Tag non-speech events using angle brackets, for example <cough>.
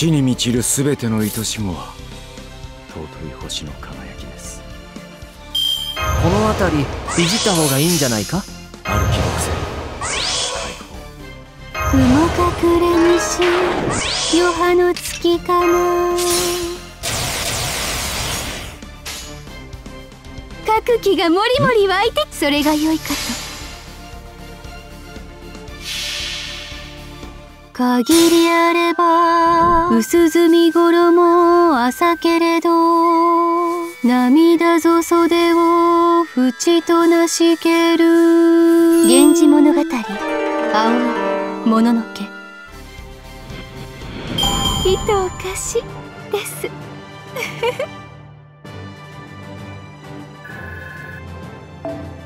地に満ちるすべての愛しもは尊い星の輝きです。この辺りいじった方がいいんじゃないか？歩き六星雲隠れ西余波の月かな。各気がもりもり湧いてそれが良いかと限りあれば薄墨衣朝けれど涙ぞ袖を縁となしける。源氏物語青のもののけ糸おかしです。you <laughs>